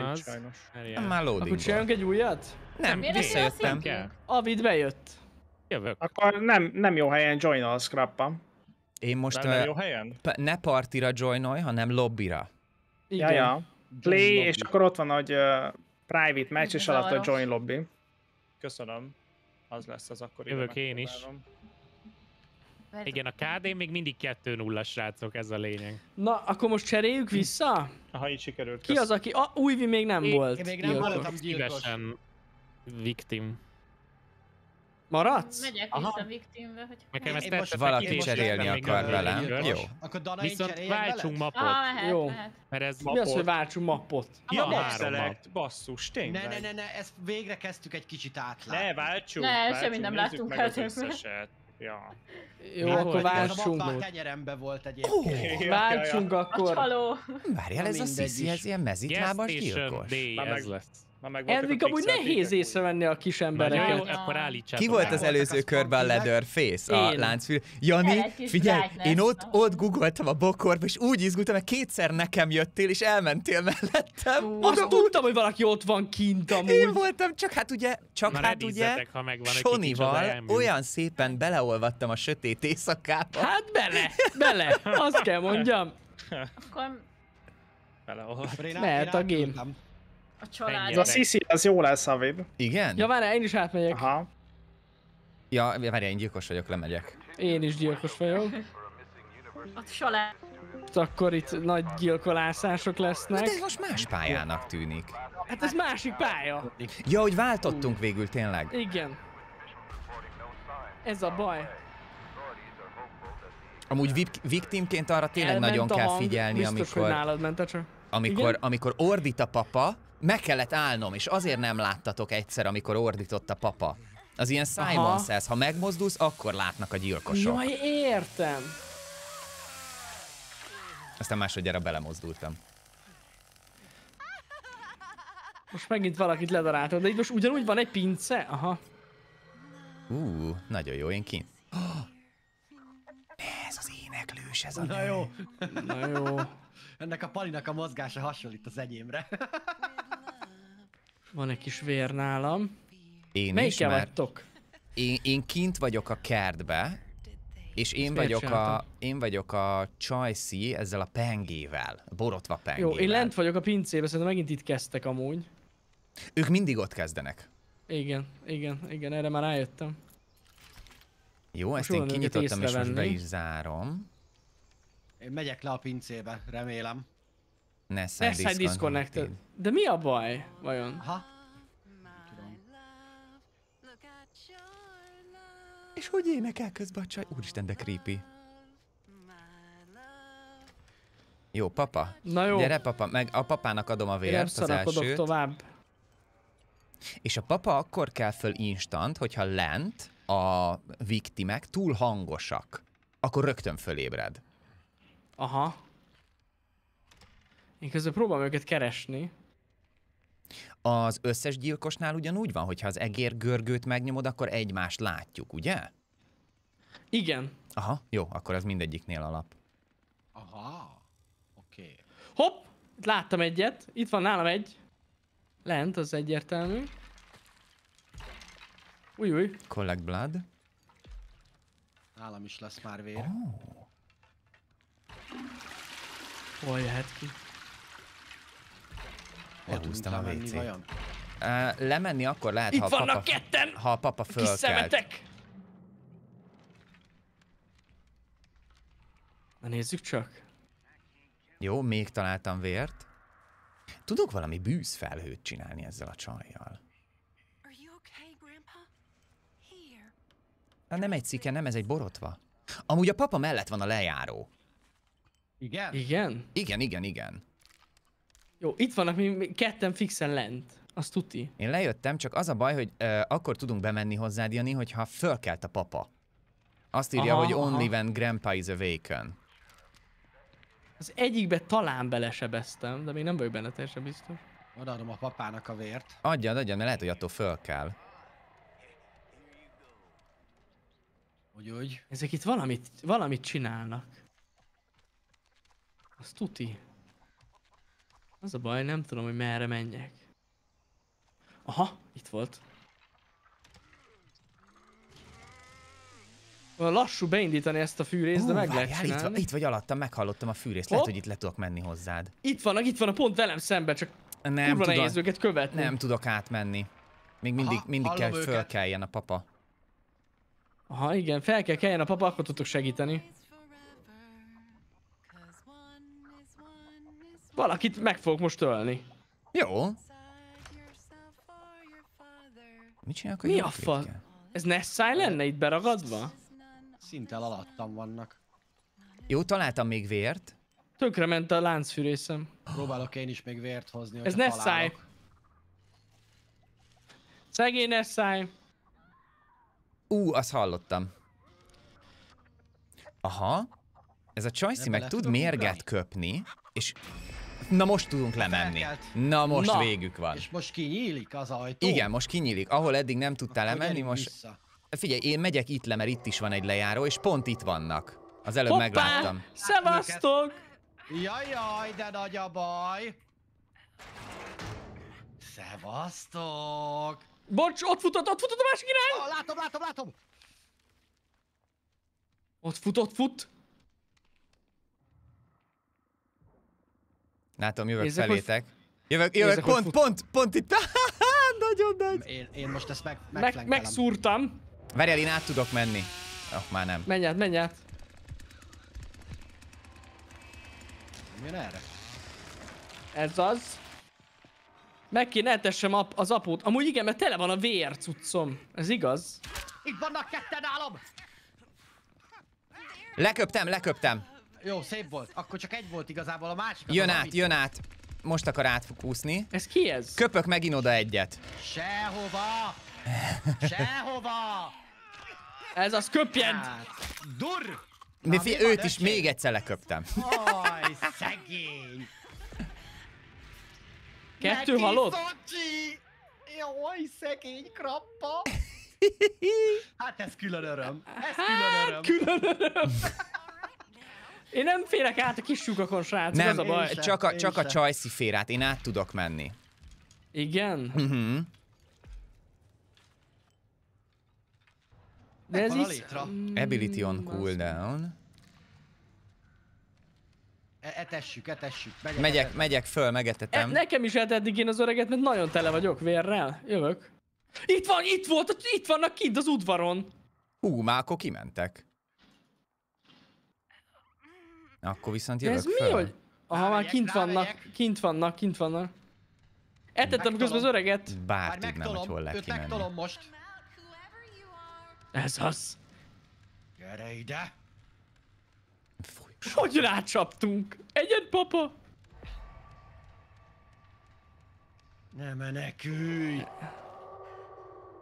Az. Sajnos. Várjál. Már Akkor loading csináljunk egy újat? Nem, Miért visszajöttem. nem. Avid bejött. Jövök. Akkor nem, nem jó helyen join a scrappa. Én most Nem, nem jó helyen? ne partira joinolj, hanem lobbira. Ja, Igen. ja. Play, lobby. és akkor ott van, hogy uh, private match, és alatt a join lobby. Köszönöm. Az lesz az akkor. Jövök én is. Megpróbálom. Igen, a KD még mindig 2-0 srácok, ez a lényeg. Na, akkor most cseréljük vissza? Ha így sikerült. Ki az, aki... A, Újvi még nem Én- volt. én még nem gyilkos. voltam. gyilkos. Szívesen victim. Maradsz? Megyek Aha. vissza Victimbe, hogy... Nekem ezt tetszett, Valaki cserélni akar velem. Jó. Akkor Dana én Viszont váltsunk veled? mapot, Aha, mehet, Jó. mehet. mert ez Mi az, hogy Mapot. váltsunk mappot? Ja, három select, basszus, tényleg. Ne, ne, ne, ne, ezt végre kezdtük egy kicsit átlátni. Ne, váltsunk, Ne, semmit nem nézzük láttunk meg el az többet. összeset. Ja. Jó, Mi akkor a váltsunk. már tenyerembe volt egyébként. Váltsunk A akkor. Várjál, ez a is. ez ilyen mezitlábas gyilkos? D, ez meg- lesz. Már meg a amúgy nehéz észrevenni a kis jó, embereket. Nagyon. akkor állítsátok Ki volt az előző a körben a? Leatherface, a Én. láncfű? Kell Jani, figyelj, én ott, ott googoltam a bokorba, és úgy izgultam, mert kétszer nekem jöttél, és elmentél mellettem. Azt tudtam, hogy valaki ott van kint én amúgy. voltam, csak hát ugye, csak Na, hát ugye, Sonival olyan szépen beleolvattam a sötét éjszakába. Hát bele, bele, azt kell mondjam. Akkor én Mehet át- a én game. A család. Ez a Sisi, az jó lesz, Avid. Igen? Ja, várjál, én is átmegyek. Aha. Ja, várjál, én gyilkos vagyok, lemegyek. Én is gyilkos vagyok. A család. Akkor itt nagy gyilkolászások Hát lesznek. ez most más pályának tűnik. Hát ez másik pálya. Ja, hogy váltottunk végül tényleg. Igen. Ez a baj. Amúgy victimként arra tényleg Elment nagyon kell hang. figyelni, Biztos, hogy amikor, nálad ment a csak. amikor, Igen? amikor ordít a papa, meg kellett állnom, és azért nem láttatok egyszer, amikor ordított a papa. Az ilyen Simon. Says, ha megmozdulsz, akkor látnak a gyilkosok. Jaj, értem. Aztán másodjára belemozdultam. Most megint valakit ledaráltak, de itt most ugyanúgy van egy pince? Aha. Ú, nagyon jó, én kint. Oh, ez az éneklős, ez a Na nő. jó, Na jó. ennek a palinak a mozgása hasonlít az enyémre. Van egy kis vér nálam. Én is, Melyikkel mert vagytok? én, én kint vagyok a kertbe, és én vagyok, a, én vagyok a Csajci ezzel a pengével, a borotva Jó, pengével. én lent vagyok a pincébe, szerintem megint itt kezdtek amúgy. Ők mindig ott kezdenek. Igen, igen, igen, erre már rájöttem. Jó, ezt jól én kinyitottam, és most be is zárom. Én megyek le a pincébe, remélem. Ne sign Lesz egy disconnected. De mi a baj, vajon? Aha. És hogy énekel közben a csaj? Úristen, de creepy. Jó, papa. Na jó, Gyere, papa, meg a papának adom a én vért, az szarakodok elsőt. tovább. És a papa akkor kell föl instant, hogyha lent a viktimek túl hangosak. Akkor rögtön fölébred. Aha. Én közben próbálom őket keresni. Az összes gyilkosnál ugyanúgy van, hogyha az egér görgőt megnyomod, akkor egymást látjuk, ugye? Igen. Aha, jó, akkor az mindegyiknél alap. Aha. Oké. Okay. Hopp! Itt láttam egyet. Itt van nálam egy. Lent, az egyértelmű. Új, új. Collect blood. Nálam is lesz már vér. Oh. Hol jöhet ki? Elhúztam a vajon? Uh, lemenni akkor lehet, Itt ha a vannak papa, ketten! ha a papa Kis fölkelt. szemetek! Na nézzük csak. Jó, még találtam vért. Tudok valami bűzfelhőt csinálni ezzel a csajjal. Na, nem egy szike, nem, ez egy borotva. Amúgy a papa mellett van a lejáró. Igen? Igen? Igen, igen, igen. Jó, itt vannak mi, mi ketten fixen lent. Azt tuti. Én lejöttem, csak az a baj, hogy ö, akkor tudunk bemenni hozzád, Jani, hogyha fölkelt a papa. Azt írja, Aha, hogy aha. only when grandpa is awaken. Az egyikbe talán belesebeztem, de még nem vagyok benne teljesen biztos. Odaadom a papának a vért. Adjad, adjad, mert lehet, hogy attól föl kell. Úgy, úgy. Ezek itt valamit, valamit csinálnak. Az tuti. Az a baj, nem tudom, hogy merre menjek. Aha, itt volt. Lassú beindítani ezt a fűrészt, de meg lehet várjál, itt, csinálni. va- itt vagy alattam, meghallottam a fűrészt. Lehet, hogy itt le tudok menni hozzád. Itt vannak, itt vannak, pont velem szemben, csak Nem kurva tudom, nehéz őket követni. nem tudok átmenni. Még mindig, Aha, mindig kell, hogy fölkeljen a papa. Aha, igen, fel kell keljen a papa, akkor tudok segíteni. Is forever. 'Cause one is one is Valakit meg fogok most ölni. Jó. Mit csinálok Mi jó a fa? Ez Nessai lenne itt beragadva? Szinte alattam vannak. Jó, találtam még vért. Tönkrement a láncfűrészem. Próbálok én is még vért hozni, Ez Nessai. Szegény Nessai. Ú, azt hallottam. Aha. Ez a Csajci meg tud mérget köpni, és na most tudunk lemenni. Felkelt. Na most Na. végük van. És most kinyílik az ajtó? Igen, most kinyílik. Ahol eddig nem tudtál Akkor lemenni, most... Vissza. Figyelj, én megyek itt le, mert itt is van egy lejáró, és pont itt vannak. Az előbb Hoppá! megláttam. Szevasztok! Jaj, jaj, de nagy a baj! Szevasztok! Bocs, ott futott, ott futott a másik irány! Ah, látom, látom, látom! Ott fut, ott fut. Látom, jövök Nézzek, hogy- felétek. Jövök, jövök, Nézzek, hogy pont, pont, pont itt. Nagyon nagy. Én, én most ezt meg, Meg, megszúrtam. Várjál, én át tudok menni. Oh, már nem. Menj át, menj át. Jön erre? Ez az. Meg kéne ap- az apót. Amúgy igen, mert tele van a VR cuccom. Ez igaz? Itt vannak ketten nálam! Leköptem, leköptem. Jó, szép volt. Akkor csak egy volt igazából a másik. Jön át, amit- jön át. Most akar átfúszni. Ez ki ez? Köpök megint oda egyet. Sehova! Sehova! Ez az köpjen! Hát, dur! Mi, fi, őt is még egyszer leköptem. Aj, szegény! Kettő halott? Jaj, szegény krappa! Hát ez külön öröm. Ez külön öröm. Külön öröm. Én nem férek át a kis lyukakon, srácok, Nem, az a baj. Sem. csak a, csak a sem. csajszi fér át, én át tudok menni. Igen? Mhm. De ez Megvan a is... létra. Ability on cooldown. E- Etessük, etessük. Megyek, Megyek, megyek föl, E, megetetem. nekem is eteddig én az öreget, mert nagyon tele vagyok vérrel. Jövök. Itt van, itt volt, itt vannak kint az udvaron. Hú, már akkor kimentek. Akkor viszont De jövök ez mi, föl. hogy... Aha, már kint vannak, kint vannak, kint vannak. Etettem közben az öreget. Bár tudnám, hogy hol lehet kimenni. megtolom most. Ez az. Gyere ide. Fúj. Hogy rácsaptunk? Egyet, papa? Ne menekülj.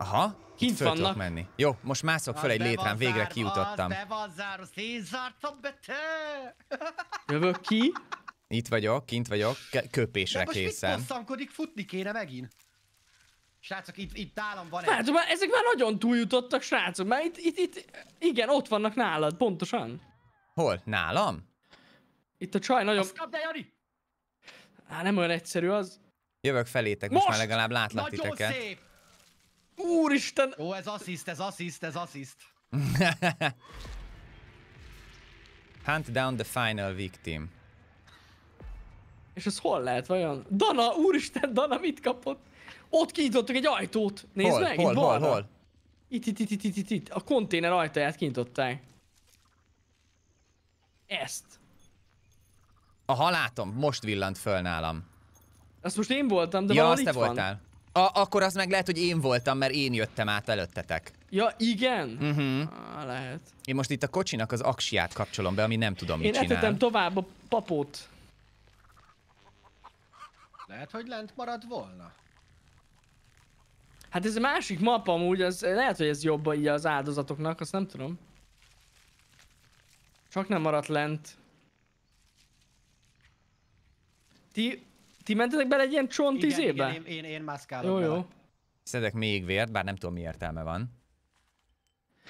Aha, Kint itt föl tudok vannak. menni. Jó, most mászok föl egy létrán, végre kijutottam. Be van zárva, szétzártam be te. Jövök ki. Itt vagyok, kint vagyok, köpésre De most mit készen. futni kéne megint. Srácok, itt, itt nálam van egy. Már ezek már nagyon túljutottak, srácok. Már itt, itt, itt, igen, ott vannak nálad, pontosan. Hol? Nálam? Itt a csaj nagyon... Azt kapd el, Jani! Á, nem olyan egyszerű az. Jövök felétek, most, Most! már legalább látlak Nagyon titeket. szép! Úristen! Jó, ez assziszt, ez assziszt, ez assziszt. Hunt down the final victim. És ez hol lehet vajon? Dana, úristen, Dana mit kapott? Ott kinyitottak egy ajtót. Nézd hol, meg, hol, itt hol, balra. hol? Itt, itt, itt, itt, itt, itt, itt. A konténer ajtaját kinyitották. Ezt. Aha, látom, most villant föl nálam. Azt most én voltam, de ja, valahol azt te itt van. A, akkor az meg lehet, hogy én voltam, mert én jöttem át előttetek. Ja, igen? Mhm. Ah, lehet. Én most itt a kocsinak az aksiát kapcsolom be, ami nem tudom, mit Én csinál. etetem tovább a papót. Lehet, hogy lent marad volna. Hát ez a másik map amúgy, az, lehet, hogy ez jobb így az áldozatoknak, azt nem tudom. Csak nem maradt lent. Ti, ti mentetek bele egy ilyen csont Igen, izébe? igen, én, én, én mászkálok Jó, bele. jó. Szedek még vért, bár nem tudom mi értelme van.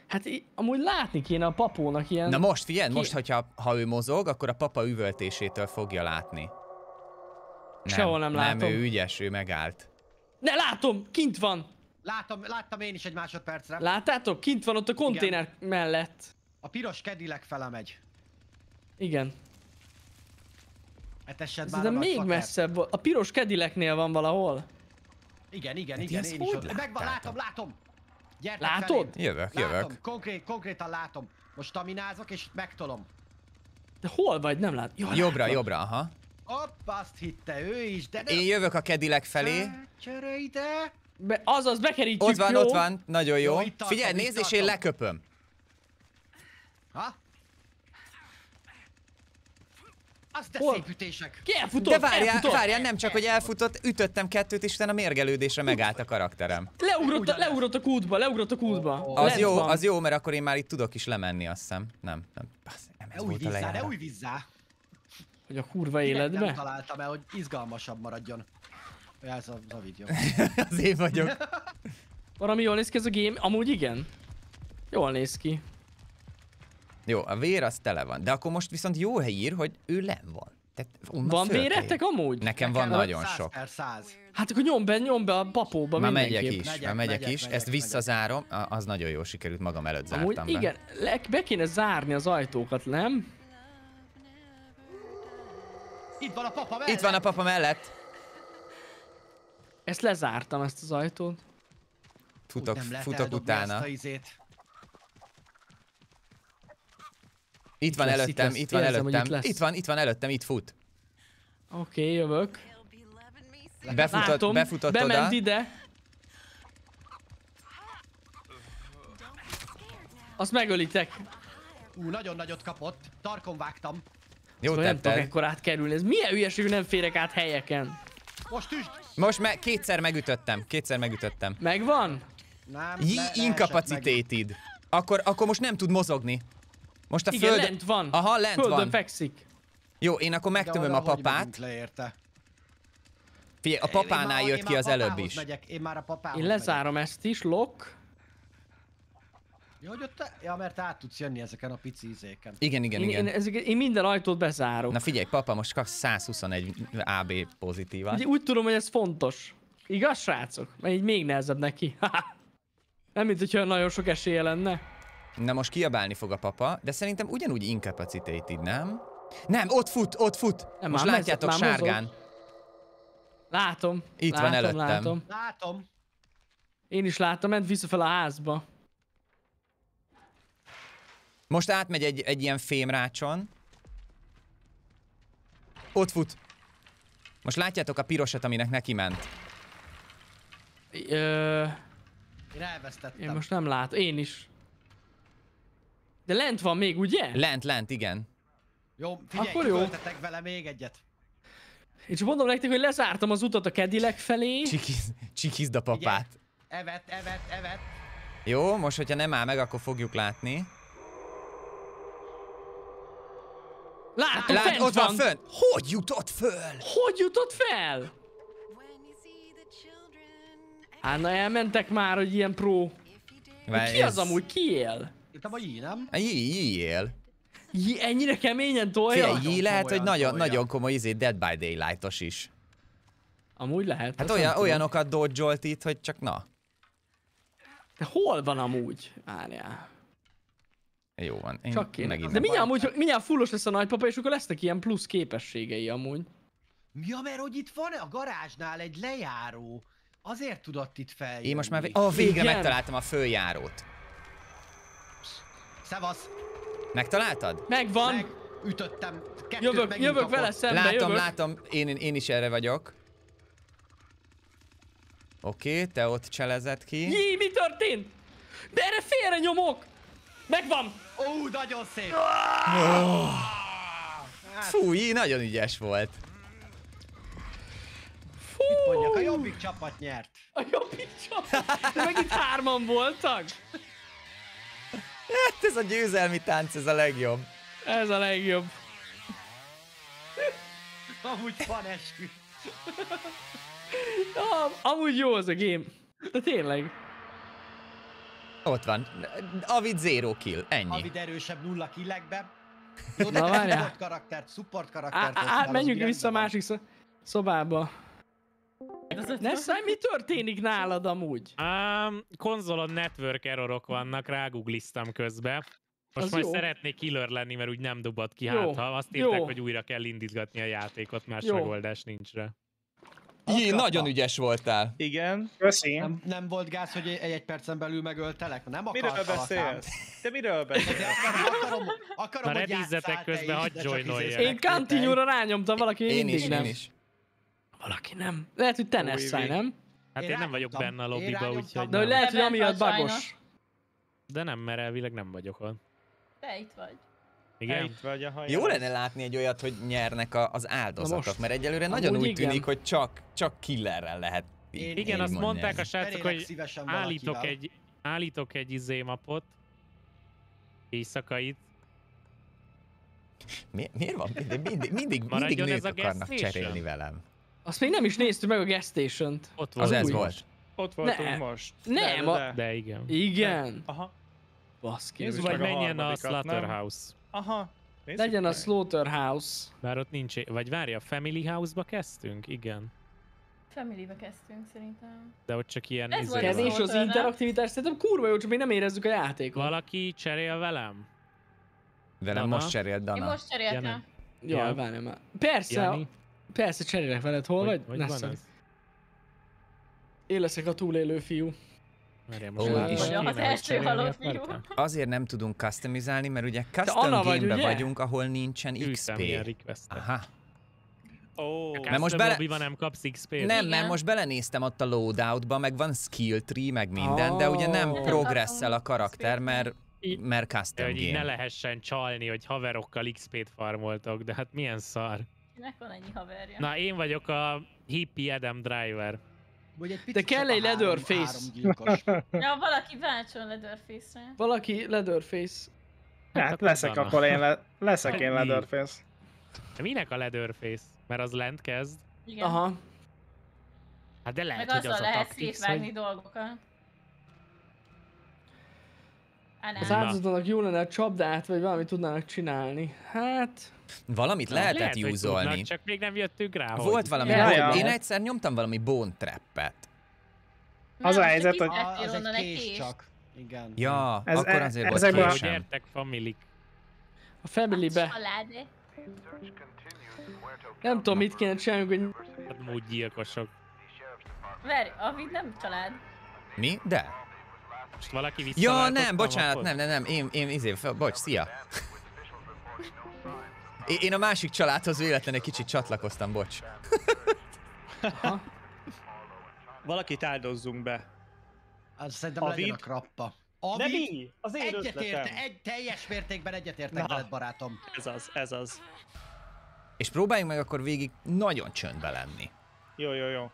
Hát amúgy látni kéne a papónak ilyen... Na most figyelj, Ki- most, hogyha ha ő mozog, akkor a papa üvöltésétől fogja látni. Sehol nem látom. Nem, ő ügyes, ő megállt. Ne, látom! Kint van! Látom, láttam én is egy másodpercre. Láttátok? Kint van ott a konténer mellett. A piros kedilek fele megy. Igen. Etessed már nagy még messzebb volt. A piros kedileknél van valahol. Igen, igen, Hát igen, én is ott. Megvan, látom, látom! Gyertek Látod? felém. Jövök, Látom, jövök. konkrét, konkrétan látom. Most staminázok és megtolom. De hol vagy? Nem lát. Jaj, Jobbra, látlak. jobbra, aha. Hopp, azt hitte ő is, de nem. Én jövök a kedilek felé. Csere ide. Be, azaz, bekerítjük, Ott van, jó? ott van, nagyon jó. Jó, Figyelj, nézd, és én leköpöm. Ha? Az de Hol? szép ütések. Ki elfutott? De várjál, elfutott. várjál, nem csak, hogy elfutott, ütöttem kettőt, és utána mérgelődésre megállt a karakterem. Leugrott, a, leugrott a kútba, leugrott a kútba. Ó, ó. Az jó, van. az jó, mert akkor én már itt tudok is lemenni, azt hiszem. Nem, nem. Bassz, nem ez Ne új volt a vízzá, ne lejárat. új vízzá. Hogy a kurva Direkt Nem életbe? találtam el, hogy izgalmasabb maradjon. Ja, ez a, az a videó. Az én vagyok. Valami jól néz ki ez a game? Amúgy igen. Jól néz ki. Jó, a vér az tele van. De akkor most viszont jó hír, hogy ő len van. Tehát Van véretek amúgy? Nekem van nagyon 100 sok. per 100. Hát akkor nyom be, nyom be a papóba Már megyek is, Megyek, már megyek megyek, is. megyek, Ezt megyek. visszazárom. Az nagyon jól sikerült, magam előtt Amúgy zártam be. igen, le, be kéne zárni az ajtókat, nem? Itt van a papa mellett. Itt van a papa mellett. Ezt lezártam, ezt az ajtót. Futok, Nem futok utána. Ezt a izét. Itt van lesz, itt előttem, lesz. itt van Érzem, előttem. itt. Itt van, itt van előttem, itt fut. Oké, okay, jövök. Befutott, Látom, befutott bement oda. ide. Azt megölitek. Ú, nagyon nagyot kapott. Tarkon vágtam. Jó Szóval nem tudok tetted. ekkor átkerülni. Ez milyen hülyeség, nem férek át helyeken. Most üsd! Most me- kétszer megütöttem, kétszer megütöttem. Megvan? Nem, leesett incapacitated. Akkor, akkor most nem tud mozogni. Most a Igen, föld... lent van. Aha, lent Földön van. fekszik. Jó, én akkor meg. megtömöm a papát. megyünk Le érte. Figyelj, a papánál jött ki az előbb is. Megyek. Én már a papához Én lezárom ezt is. Megyek. Jó, hogy ott te... Ja, mert át tudsz jönni ezeken a pici izéken. Igen, igen, Én, igen. én, ezek, én minden ajtót bezárok. Na figyelj, papa, most kapsz 121 AB pozitívat. Ugye úgy tudom, hogy ez fontos. Igaz, srácok? Mert így még nehezebb neki. nem, mint hogyha nagyon sok esélye lenne. Na most kiabálni fog a papa, de szerintem ugyanúgy incapacitated, nem? Nem, ott fut, ott fut. Nem, most látjátok mezet- már mozog. sárgán. Látom. Itt van látom, előttem. Látom. Látom. Én is láttam, ment visszafel a házba. Most átmegy egy, egy ilyen fémrácson. Ott fut. Most látjátok a pirosat, aminek neki ment. Ö, Én elvesztettem. én most nem látom. Én is. De lent van még, ugye? Lent, lent, igen. Jó, figyelj, Akkor jó. vele még egyet. Én csak mondom nektek, hogy lezártam az utat a Cadillac felé. Csikiz, csikizd a papát. Evet, evet, evet. Jó, most, hogyha nem áll meg, akkor fogjuk látni. Látom, Lát, fent ott van van. fönn! Hogy jutott föl? Hogy jutott fel? when you see the children. Hát na elmentek már, hogy ilyen Várj, Ki az ez- amúgy? Ki él? Itt a J, nem? Jé, jéjél. J- ennyire keményen tolja? Figyelj, Jé lehet, hogy nagyon, tolja. nagyon komoly izé Dead by Daylight-os is. Amúgy lehet. Hát olyan, olyanokat dodge itt, hogy csak na. De hol van amúgy? Várjál. Jó van. Én Csak kéne. megint De mindjárt, amúgy, mindjárt fullos lesz a nagypapa, és akkor lesznek ilyen plusz képességei amúgy. Ja, mert hogy itt van a garázsnál egy lejáró. Azért tudott itt feljönni. Én most már... Vé- oh, végre Igen. megtaláltam a följárót. Szevasz. Megtaláltad? Meg Megvan! ütöttem. Kettőt Jövök, jövök kapott. vele szembe, látom, jövök. látom. Én, én is erre vagyok. Oké, te ott cselezed ki. Jé, mi történt? De erre félre nyomok! Megvan! Ó, nagyon szép. Fú, Jé, nagyon ügyes volt. Fú! Mit mondjak, a jobbik csapat nyert. A jobbik csapat. De megint hárman voltak. Ez a győzelmi tánc, ez a legjobb. Ez a legjobb. Amúgy van eskü. Ja, amúgy jó az a game. De tényleg. Ott van. Avid zero kill. Ennyi. Avid erősebb nulla killekbe. Jó, de Na, te várjál. support karaktert, support karaktert á, á, menjünk vissza a másik szobába. Nessai, mi történik nálad amúgy? Um, konzolon network errorok vannak, rágoogliztam közben. Most Az majd jó. szeretnék killer lenni, mert úgy nem dobott ki Jó, hát, ha azt írták, jó. hogy újra kell indítgatni a játékot, más Jó. megoldás nincs rá. Jé, nagyon ügyes voltál. Igen. Köszi. Nem, nem volt gáz, hogy egy-egy percen belül megöltelek? Nem Miről akartalak ám. beszélsz? Te miről beszélsz? Akarom, akarom, Na, hogy te közben, hadd de csak joinolj el. Én continue-ra rányomtam, valaki Én mindig is, nem. én is. Valaki nem. Lehet, hogy te Nessai, nem? Hát én, Én nem vagyok benne a lobbyba, úgyhogy De hogy nem. lehet, hogy amiatt bagos. De nem, mert elvileg nem vagyok ott. Te itt vagy. Igen? Itt vagy a hajad. Jó lenne látni egy olyat, hogy nyernek a, az áldozatok, most. mert egyelőre nagyon úgy igen. tűnik, hogy csak, csak killerrel lehet Én- Igen, azt mondták a srácok, hogy állítok valakivel. egy, állítok egy izé mapot, éjszakait, Mi, miért van? Mindig, mindig, mindig Maradjon nők akarnak cserélni velem. Azt még nem is néztük meg a gas station-t. ott Az volt ez új volt. most. Ott voltunk Ne. most. Nem, de, a- de. De igen. Igen. Aha. Baszki. Nézzük Vagy a menjen a nem? Slaughterhouse. Aha. Nézzük Legyen a meg. Slaughterhouse. Bár ott nincs, vagy várja, a Family House-ba kezdtünk? Igen. Family-be kezdtünk szerintem. De ott csak ilyen Ez izé volt van. az az nem? interaktivitás, szerintem kurva jó, csak még nem érezzük a játékot. Valaki cserél velem? Velem Dana? most cserélt Én Dana. most cseréltem. Jaj, Ja. várjál már. Persze, Jani? Persze cserélek veled, hol vagy? Hogy Ne van ez? Én leszek a túlélő fiú. Várjál, Ó, Vagy kéne, az hogy első halott akartam? Azért nem tudunk customizálni, mert ugye custom Anna vagy, ugye? vagyunk, ahol nincsen Küldtem XP. Aha. Ó. Mert most bele- nem kapsz XP-t. Nem, mert most belenéztem ott a loadoutba, meg van skill tree, meg minden, de ugye nem Oh. progresszel a karakter, mert, mert De custom hogy így ne game. lehessen csalni, hogy haverokkal XP-t farmoltok, de hát milyen szar. Kinek van ennyi haverja? Na, én vagyok a hippie Adam Driver. Vagy egy De kell egy Leatherface. Ja, valaki váltson Leatherface-re. Valaki Leatherface. Hát akkor leszek Dana. akkor én, le, leszek én Mi? Leatherface. De minek a Leatherface? Mert az lent kezd? Igen. Aha. Hát de lehet, Meg hogy az a lehet szétvágni hogy... dolgokat. Az Na. áldozatnak jó lenne a csapdát, vagy valamit tudnának csinálni. Hát... Valamit lehetett lehet, hogy júzolni. tudnak, csak még nem jöttünk rá, hogy. Volt valami, Ja, ja. én egyszer nyomtam valami bone trappet. Az a Nem, helyzet, csak hogy- Ah, az egy kés csak. Igen. Ja, Ez- akkor e- azért volt ezekből a- Hogy késem. gyertek, familik. A family-be. Család. Nem tudom, mit kéne csinálni, hogy Hát múgy gyilkosok. Várj, Avid nem család. Mi? De. Most valaki Ja, visszaváltotta nem, bocsánat, nem, nem, nem, én, én izé, bocs, szia. Én, én a másik családhoz véletlenül egy kicsit csatlakoztam, bocs. Valakit áldozzunk be. Az szerintem Avid? legyen a krappa. De Avid? mi? Az én Egyetért, egy teljes mértékben egyetértek veled, barátom. Ez az, ez az. És próbáljunk meg akkor végig nagyon csöndbe lenni. Jó, jó, jó.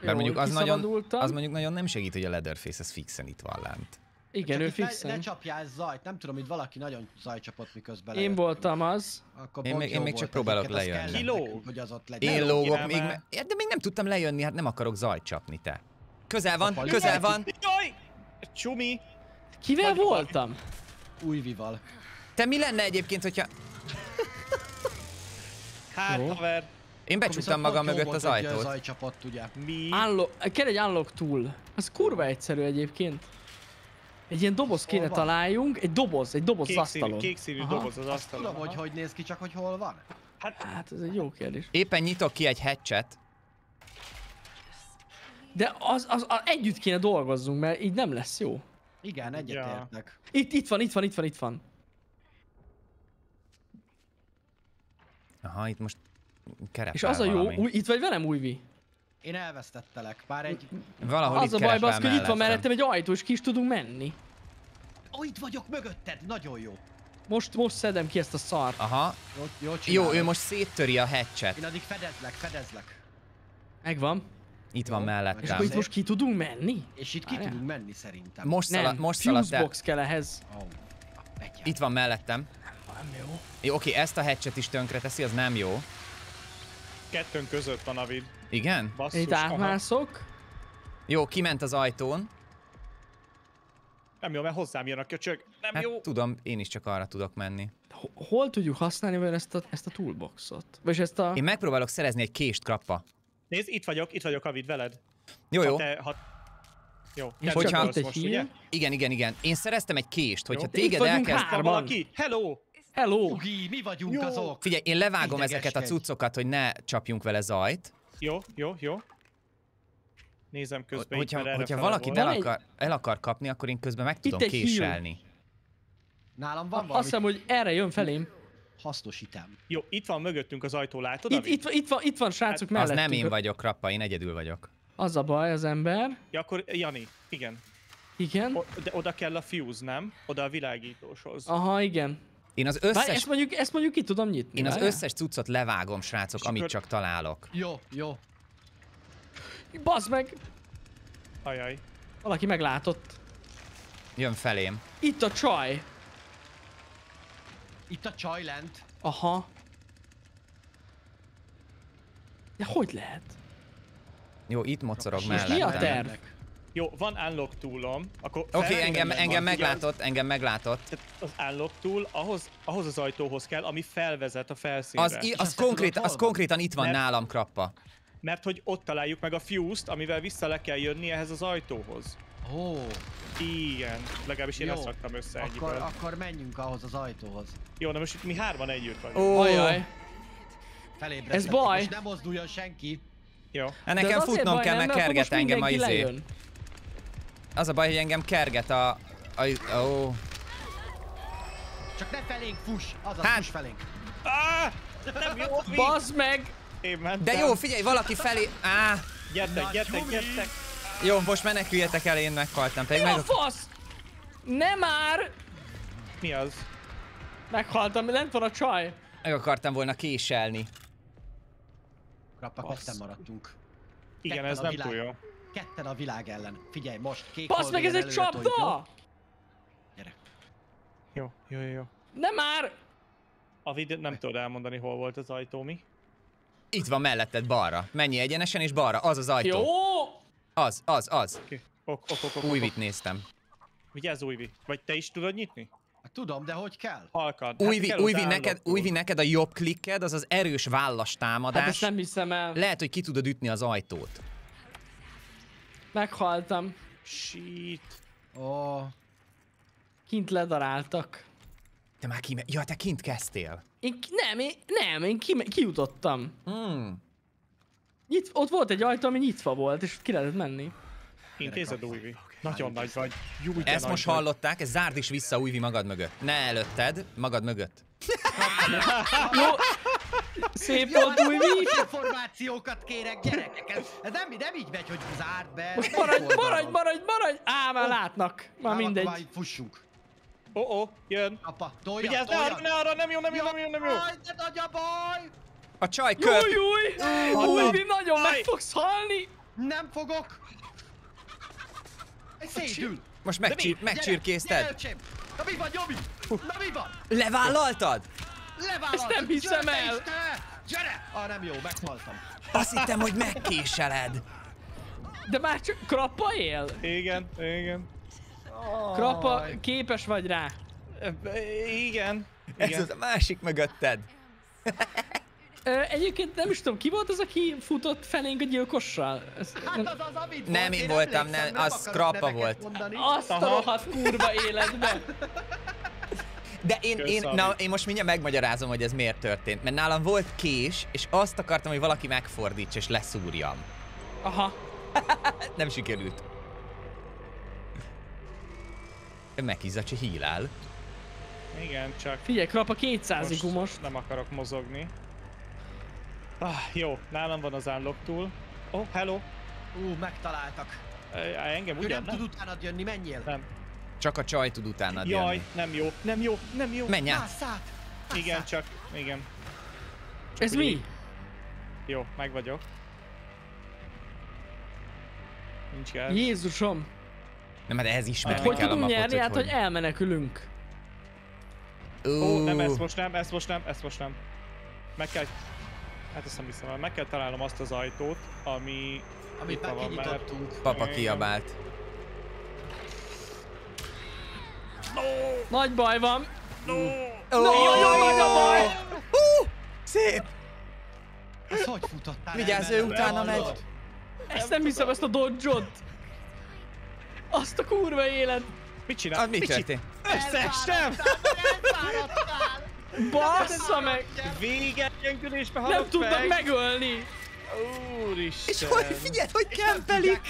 Mert mondjuk az nagyon, az mondjuk nagyon nem segít, hogy a Leatherface az fixen itt van lent. Igen, Csak ő itt ne, ne fixen. csapjál zajt, nem tudom, itt valaki nagyon zajcsapott miközben Én lejöttünk. voltam az. Akkor Én még- én még csak próbálok lejönni. Kiló? hogy az ott legyen. Én lógok, még, de még nem tudtam lejönni, hát nem akarok zajt csapni, te. Közel van, Apa, közel legyen. van. Jaj! Csumi! Kivel Vagy- voltam? Újvival. Te mi lenne egyébként, hogyha Hát, Jó. haver. én becsuktam magam mögött az hogy ajtót? Zajcsapott, ugye. Mi? Unlock, kell egy unlock tool. Az kurva egyszerű egyébként. Egy ilyen doboz kéne van? találjunk, egy doboz, egy doboz az Kék színű, asztalon. kék színű Aha. doboz az asztalon. tudom, hogy hogy néz ki, csak hogy hol van. Hát ez egy jó kérdés. Éppen nyitok ki egy hatchet. De az, az, az együtt kéne dolgozzunk, mert így nem lesz jó. Igen, egyetértek. Itt, itt van, itt van, itt van, itt van. Aha, itt most kerepel És az a jó, valami. új, itt vagy velem újvi. Én elvesztettelek, bár egy... Valahol Az itt a baj, baszki, hogy itt van mellettem. egy ajtó, és ki is tudunk menni. Ó, itt vagyok mögötted, nagyon jó. Most, most szedem ki ezt a szart. Aha, Jó, jó, jó, ő most széttöri a hatchet. Én addig fedezlek, fedezlek. Megvan. Itt van És mellettem. akkor itt most ki tudunk menni? És itt ki Várjál. tudunk menni szerintem. Most, szala, Nem, most szaladt el. box kell ehhez. Megye. Itt van mellettem. Nem jó. Jó, oké, ezt a hatchet is tönkre teszi, az nem jó. Kettőnk között van a vid. Igen? Basszus. Itt aha. átmászok. Jó, kiment az ajtón. Nem jó, mert hozzám jön a köcsög. Nem Hát jó. tudom, én is csak arra tudok menni. Ho- Hol tudjuk használni vajon ezt a, ezt a toolboxot? Vagy ezt a... Én megpróbálok szerezni egy kést, krappa. Nézd, itt vagyok, itt vagyok, Avid, veled. Jó, jó. Ha te, ha... Jó, És egy most, ugye? Igen, igen, igen. Én szereztem egy kést, hogyha Jó. téged Itt vagyunk elkezd... Hello! Hello! Ugi, mi vagyunk Jó. azok? Figyelj, én levágom ezeket a Idegeskedj. cuccokat, hogy ne csapjunk vele zajt. Jó, jó, jó. Nézem közben itt, Hogyha, erre hogyha valakit el akar, el akar kapni, akkor én közben meg tudom késelni. Nálam van Azt valami hiszem, hogy erre jön felém. hasznos item. Jó, itt van mögöttünk az ajtó, látod? Itt, itt, van- itt, van, itt van srácok Az mellettünk. nem én vagyok, krappa, én egyedül vagyok. Az a baj, az ember. Ja, akkor Jani, igen. Igen. O, de oda kell a fuse, nem? Oda a világítóshoz. Aha, igen. Én az Bár összes, ezt mondjuk, ezt mondjuk ki tudom nyitni. én az várjál. összes cuccot levágom, srácok, És amit csak találok. Jó, jó. Bazd meg! Ajaj. Valaki meglátott. Jön felém. Itt a csaj. Itt a csaj lent. Aha. De hogy lehet? Jó, itt mocorog És mi a terv? Jó, van unlock toolom. Akkor Oké, okay, engem, engem van, meglátott, engem meglátott. Tehát az unlock tool ahhoz, ahhoz az ajtóhoz kell, ami felvezet a felszínre. Az, i- az, te konkrét, tudod, az konkrétan itt van Mert- nálam, krappa. Mert hogy ott találjuk meg a fuse-t, amivel vissza le kell jönni ehhez az ajtóhoz. Ó, Igen, legalábbis én Jó. ezt raktam össze akkor, ennyiből. akkor menjünk ahhoz az ajtóhoz. Jó, na most itt mi hárman együtt vagyunk. Ó, Ajaj. Felébredtek. Ez baj. Most nem mozduljon senki. Jó. hát De nekem az futnom baj, kell, mert kerget engem a izé. lejön. Az a baj, hogy engem kerget a... a ó. Csak ne felénk fuss, azaz Hát- fuss felénk. Ah! Nem jó, mi? Bazd meg! Én mentem. De jó, figyelj, valaki felé... Á, Gyertek, Na, gyertek, Jumi! gyertek. jó, most meneküljetek el, én meghaltam. Pedig Mi meg... a fasz? Nem már! Mi az? Meghaltam, lent van a csaj. meg akartam volna késelni. Rappa, Bassz. ketten maradtunk. Igen, Ketten ez a nem túl jó. Ketten a világ ellen. Figyelj, most kék Bazd meg, ez egy csapda! Gyere. Jó, jó, jó, jó. Nem már! A videó nem tudod elmondani, hol volt az ajtó, mi? Itt van melletted balra. Menj egyenesen és balra, az az ajtó. Jó! Az, az, az. Oké. Ok, ok, ok, ok. Újvit néztem. Vigyázz, Újvi. Vagy te is tudod nyitni? Hát tudom, de hogy kell? Halkad. Újvi, kell újvi, neked, újvi, neked a jobb klikked, az az erős vállas Hát támadás. ezt nem hiszem el. Lehet, hogy ki tudod ütni az ajtót. Meghaltam. Shit. Ó, Kint ledaráltak. Te már kime... Ja, te kint kezdtél. Én nem, én, nem, én ki, kijutottam. Hmm. Nyit, ott volt egy ajtó, ami nyitva volt, és ki lehetett menni. Intézed, Újvi. Nagyon nagy vagy. De Ezt nagy most vagy. hallották, ez zárd is vissza újvi magad mögött. Ne előtted, magad mögött. Jó! Szép volt, új információkat kérek, gyerekek. Ez, ez nem, nem így megy, hogy zárd be. Most maradj, maradj, maradj, maradj! Á, már látnak. Már mindegy. Már fussunk. Ó, ó, jön. Apa, tolja, Vigyázz, ne tolja. arra, ne arra, nem jó, nem jó, nem jó, nem jó. Jaj, de nagy a baj! A csaj Júj, köp! júj! Újvi, nagyon meg fogsz halni! Nem fogok! Egy szédül! Most mi? Gyere, megcsirkézted? gyere, öcsém! Na mi van, Jomi? Na mi van? Levállaltad? Levállaltad! Ezt nem hiszem Gyere, el. te! Gyere! Ah, nem jó, meghaltam. Azt hittem, hogy megkéseled. De már csak Krappa él? Igen, igen. Krappa, képes vagy rá. Igen. Ez Igen. az a másik mögötted. Ö, egyébként nem is tudom, ki volt az, aki futott felénk a gyilkossal? Ez, Hát az az, amit Nem volt, én én voltam, emlékszem, nem, az Krappa volt. Mondani. azt a rohadt kurva életbe. De én, én, na, én most mindjárt megmagyarázom, hogy ez miért történt. Mert nálam volt kés, és azt akartam, hogy valaki megfordítsa és leszúrjam. Aha. Nem sikerült. Mekizacsi hílál. Igen, csak Figyelj, Krappa 200 most nem akarok mozogni. Ah, jó, nálam van az unlock tool. Oh, hello. Ú, megtaláltak. Ö, Engem ugyan nem tud utánad jönni, menjél. Nem. Csak a csaj tud utána Jaj, jönni. nem jó, nem jó, nem jó. Menj át! Igen, csak, igen. Ez mi? Jó, meg vagyok. Nincs gáz. Jézusom. Nem, mert ehhez Hát ismerni hogy kell a tudunk mapot, nyerni? Hát, hogy hogy... elmenekülünk. Ó, nem, Ú, ezt most nem, ezt most nem, ezt most nem. Meg kell... Hát ezt nem hiszem. Meg kell találnom azt az ajtót, ami... Amit Itt már van, mert- kinyitottunk. Papa Igen. Nagy baj van. Ó, Nagyon nagy a baj! Hú, szép! Ez hogy futottál Vigyázz, ő utána megy. Ezt nem hiszem, ezt a dodge-ot. Azt a kurva élet. Mit csinál? Ah, mi történt? Összeestem! Bassza meg! Vége gyengülésbe Nem halok tudnak meg! megölni! Úristen! És hogy figyeld, hogy kempelik!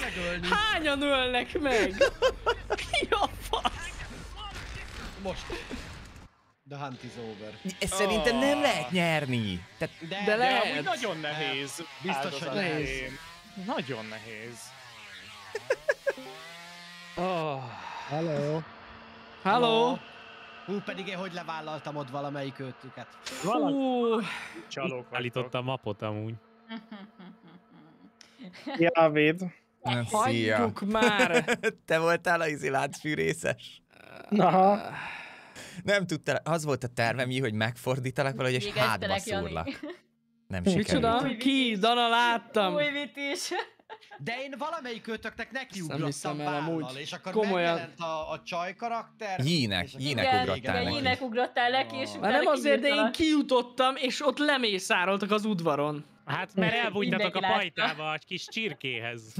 Hányan ölnek meg? Mi a fasz? Most. The hunt is over. Ezt szerintem nem Ah. lehet nyerni. Tehát De, De De lehet. amúgy nagyon nehéz. Biztos, hogy nehéz. elején. Nagyon nehéz. Oh. Hello. Halló? Hú, pedig én hogy levállaltam ott valamelyik őtüket. Fú, Csalók Állította a mapot amúgy. Szia. hagyjuk már! Te voltál a izi láncfűrészes? Na, Nem tudtál, az volt a tervem, Jí, hogy megfordítalak valahogy, és hátba Jani. szúrlak. Nem sikerült. Micsoda? Ki? Dana láttam. Új vit is. De én valamelyik őtöknek nekiugrottam vállal, és akkor Komolyan. megjelent a, a csaj karakter. Jínek, jínek Igen, ugrottál igen, neki. Jínek ugrottál neki, és utána nem azért, de én kijutottam, és ott lemészároltak az udvaron. Hát mert elbújtatok a pajtába a kis csirkéhez.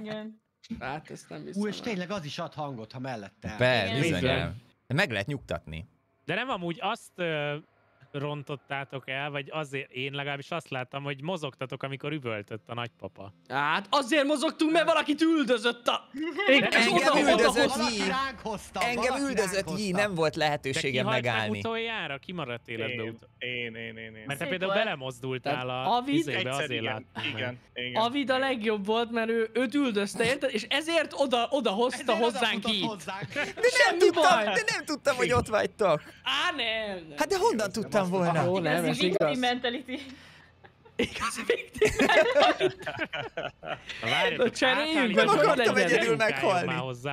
Igen. Hát ezt nem hiszem Ú, és tényleg az is ad hangot, ha mellette. Be. Bizony. De meg lehet nyugtatni. De nem amúgy azt ö, rontottátok el, vagy azért én legalábbis azt láttam, hogy mozogtatok, amikor üvöltött a nagypapa. Hát azért mozogtunk, mert valakit üldözött a... És Engem üldözött hozta, Engem üldözött hozta. nem volt De ki lehetőségem megállni. utoljára? Ki maradt életbe Én, ut- én, én, én, én. Mert te például belemozdultál a Avid- azért igen, láttam. igen, igen. Avid a legjobb volt, mert ő, őt üldözte, érted? És ezért oda, oda hozta Ezért hozzánk hozzánk. De nem tudtam, de nem tudtam, hogy ott vagytok. Á, nem, nem. Hát de honnan tudtam volna? Jó, nem, ez Igazi victim igaz. mentality. Igazi victim. Várjatok, Na, cseréljünk, hogy akartam egyedül meghalni. már hozzá.